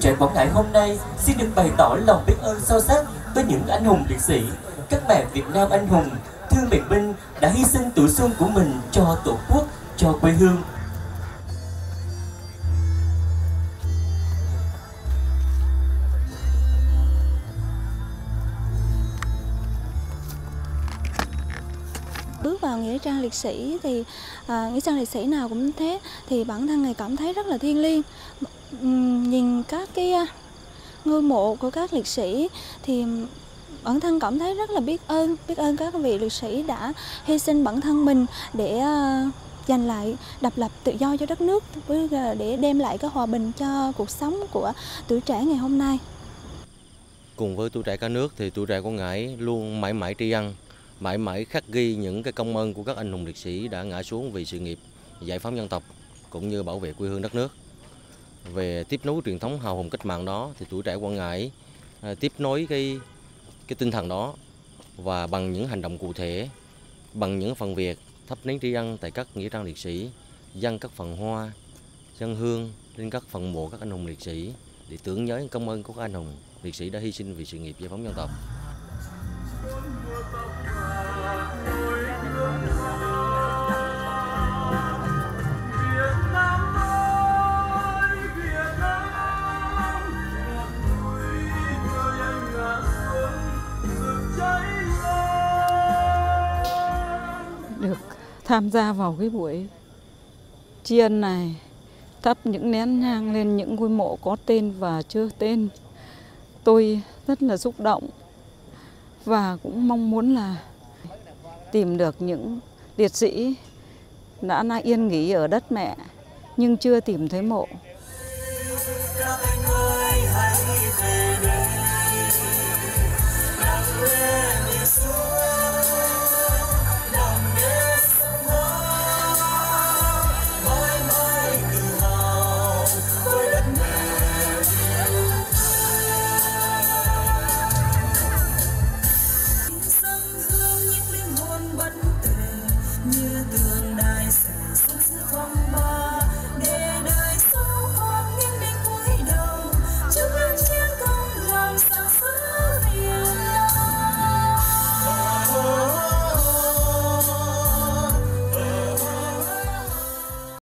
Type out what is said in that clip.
trẻ Quảng Ngãi hôm nay xin được bày tỏ lòng biết ơn sâu sắc với những anh hùng liệt sĩ, các mẹ Việt Nam anh hùng, thương bệnh binh đã hy sinh tuổi xuân của mình cho Tổ quốc, cho quê hương. Bước vào nghĩa trang liệt sĩ thì à, nghĩa trang liệt sĩ nào cũng thế thì bản thân này cảm thấy rất là thiêng liêng. Nhìn các cái à, ngôi mộ của các liệt sĩ thì bản thân cảm thấy rất là biết ơn biết ơn các vị liệt sĩ đã hy sinh bản thân mình để à, giành lại độc lập tự do cho đất nước với à, để đem lại cái hòa bình cho cuộc sống của tuổi trẻ ngày hôm nay. Cùng với tuổi trẻ cả nước thì tuổi trẻ của Ngãi luôn mãi mãi tri ân, mãi mãi khắc ghi những cái công ơn của các anh hùng liệt sĩ đã ngã xuống vì sự nghiệp giải phóng dân tộc cũng như bảo vệ quê hương đất nước. Về tiếp nối truyền thống hào hùng cách mạng đó thì tuổi trẻ Quảng Ngãi à, tiếp nối cái cái tinh thần đó và bằng những hành động cụ thể, bằng những phần việc thắp nén tri ân tại các nghĩa trang liệt sĩ, dâng các phần hoa, dân hương lên các phần mộ các anh hùng liệt sĩ để tưởng nhớ công ơn của các anh hùng liệt sĩ đã hy sinh vì sự nghiệp giải phóng dân tộc được tham gia vào cái buổi tri ân này thắp những nén nhang lên những ngôi mộ có tên và chưa tên. Tôi rất là xúc động và cũng mong muốn là tìm được những liệt sĩ đã nay yên nghỉ ở đất mẹ, nhưng chưa tìm thấy mộ.